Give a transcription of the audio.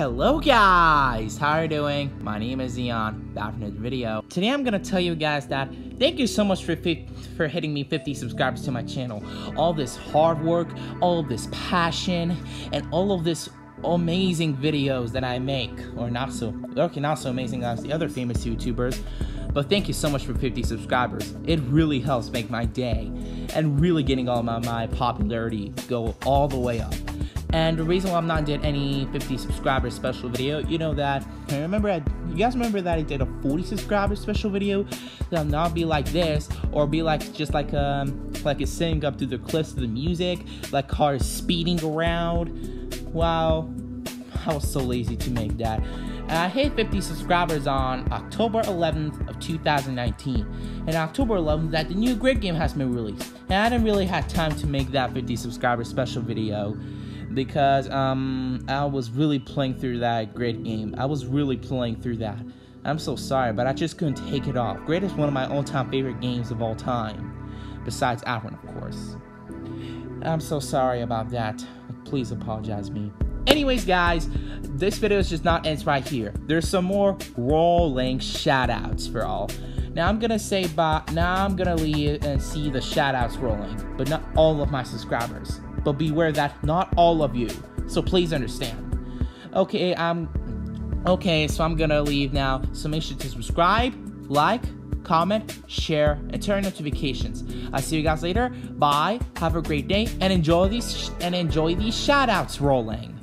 Hello guys, how are you doing? My name is Zion, back from another video. Today I'm gonna tell you guys that thank you so much for for hitting me 50 subscribers to my channel. All this hard work, all this passion, and all of this amazing videos that I make, or not so, okay, not so amazing as the other famous YouTubers, but thank you so much for 50 subscribers. It really helps make my day, and really getting all my, my popularity go all the way up. And the reason why I'm not doing any 50 subscribers special video, you know that, I remember, I, you guys remember that I did a 40 subscribers special video? That'll not be like this, or be like, just like, um, like it's sitting up through the cliffs of the music, like cars speeding around. Wow, I was so lazy to make that. And I hit 50 subscribers on October 11th of 2019. And October 11th, that the new Grid game has been released. And I didn't really have time to make that 50 subscriber special video because um, I was really playing through that great game. I was really playing through that. I'm so sorry, but I just couldn't take it off. Grid is one of my all-time favorite games of all time, besides Outrun, of course. I'm so sorry about that. Please apologize me. Anyways, guys, this video is just not ends right here. There's some more rolling shoutouts for all. Now I'm gonna say bye. Now I'm gonna leave and see the shoutouts rolling, but not all of my subscribers but beware that not all of you. So please understand. Okay, I'm okay, so I'm gonna leave now. So make sure to subscribe, like, comment, share, and turn on notifications. I'll see you guys later. Bye. Have a great day and enjoy these and enjoy these shoutouts rolling.